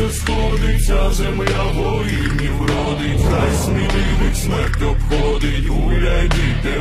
сонце сходиться, земля воїнів родить, хай сміливих смерть обходить, гуляй, діте,